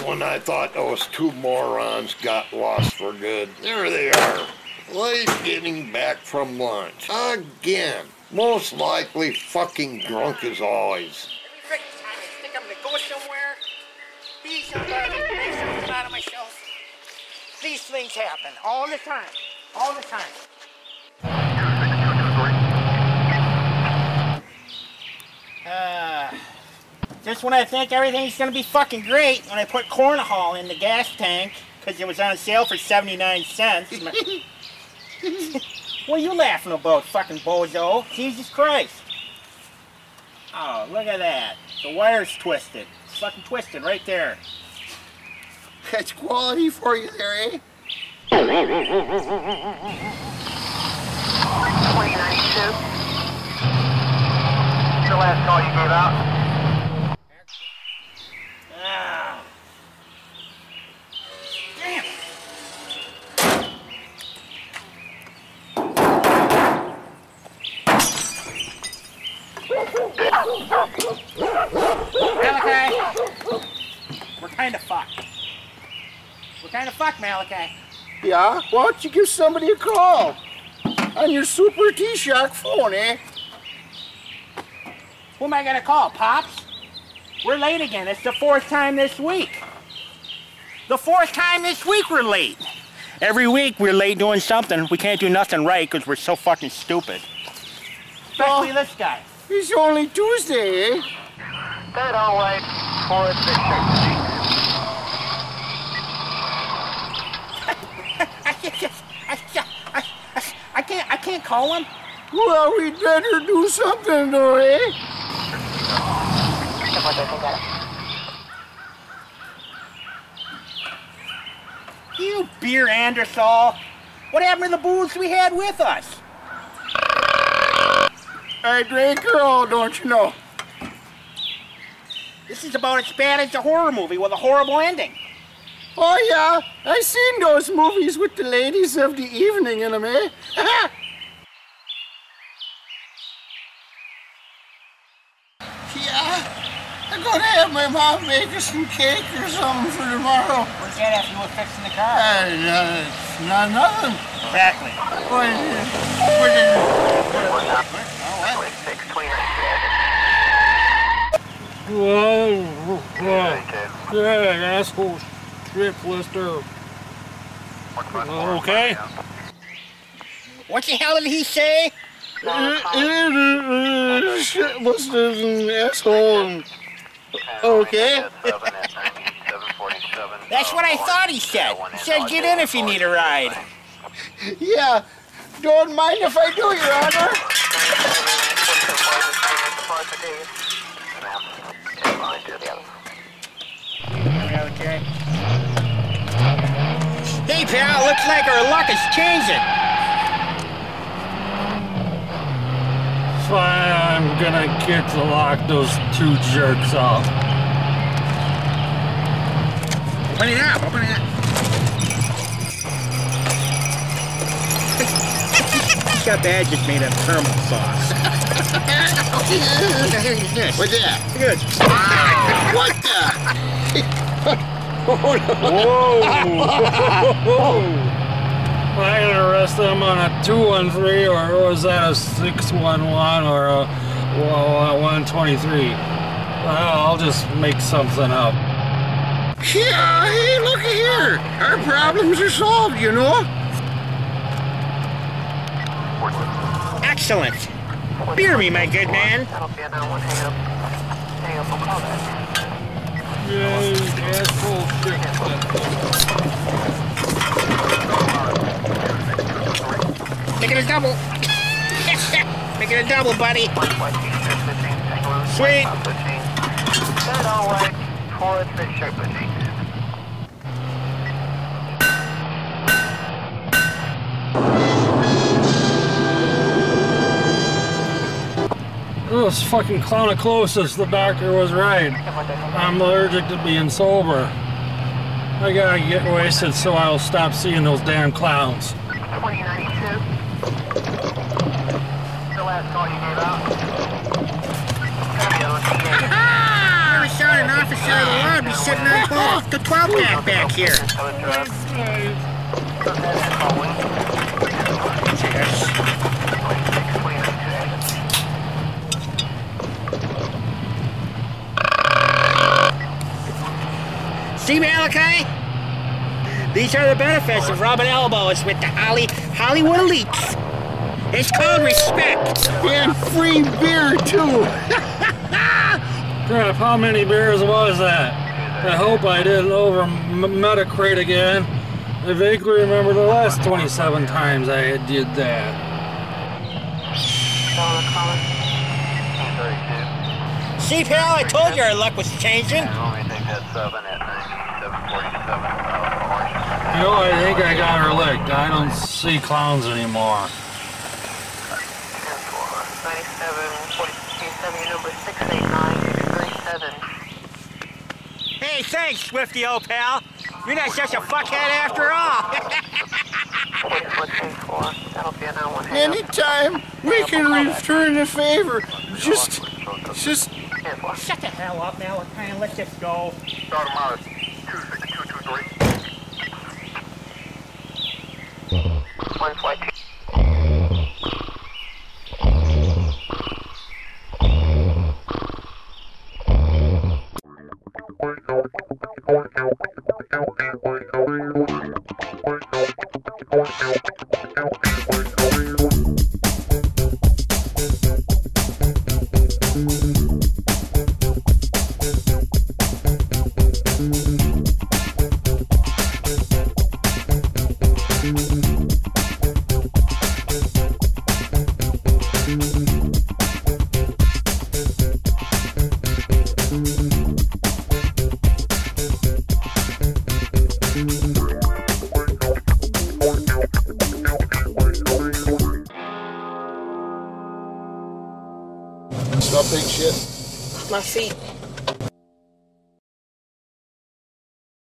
when I thought those two morons got lost for good. There they are. Late getting back from lunch. Again. Most likely fucking drunk as always. I think I'm gonna go somewhere, be somebody, out of myself. These things happen all the time. All the time. Uh, just when I think everything's gonna be fucking great, when I put cornhole in the gas tank, because it was on sale for 79 cents. what are you laughing about, fucking bozo? Jesus Christ. Oh, look at that. The wire's twisted. It's fucking twisted right there. That's quality for you there, eh? 2092. The last call you gave out. Kind of fucked. We're kind of fucked, Malachi. Yeah? Why don't you give somebody a call? On your Super T-Shock phone, eh? Who am I gonna call, Pops? We're late again. It's the fourth time this week. The fourth time this week we're late. Every week we're late doing something. We can't do nothing right because we're so fucking stupid. Especially this guy. It's only Tuesday, eh? Dead on white. Forward six I can't, I, I, I, I can't, I can't call him. Well, we'd better do something, though, eh? You beer Andersol. What happened to the booze we had with us? I drank her all, don't you know? This is about as bad as a horror movie with a horrible ending. Oh, yeah. I seen those movies with the ladies of the evening in them, eh? yeah. I'm gonna have my mom make us some cake or something for tomorrow. What's that have to do with fixing the car? Uh, no, it's not nothing. Exactly. What is it? What is it? Oh, what? six twenty-nine. Whoa, whoa. Yeah, asshole strip lister. Uh, okay. What the hell did he say? Shit, what's this asshole? Okay. That's what I thought he said. He said get in if you need a ride. Yeah, don't mind if I do, Your Honor. Okay. Hey pal, looks like our luck is changing. Fine, I'm gonna get to lock those two jerks off. Open it up, open it up. He's got badges made of caramel sauce. What's that? Good. Ah, what the? I gotta arrest them on a 213 or was that a 611 or a 123? Well, I'll just make something up. Yeah, hey, look here. Our problems are solved, you know? Excellent. Beer me, my good man. Yay, asshole shit. Make it a double. Make it a double, buddy. Sweet. Dead on white. Forward six This fucking clown of closest, the doctor was right. I'm allergic to being sober. I gotta get wasted so I'll stop seeing those damn clowns. 2092. The last call you gave out. Never saw an officer of the be sitting on 12, the 12 pack back here. See, Malachi? Eh? These are the benefits of rubbing elbows with the Holly Hollywood elites. It's called respect. And free beer, too. Crap, how many beers was that? I hope I didn't over Metacrate again. I vaguely remember the last 27 times I did that. See, pal, I told you our luck was changing. You know, I think I got her licked. I don't see clowns anymore. Hey, thanks, Swifty old pal. You're not such a fuckhead after all. Anytime we can return the favor. Just, just Shut the hell up, Malachi, and let's just go. Start them out. 26223. Uh-huh. One flight big shit. My feet.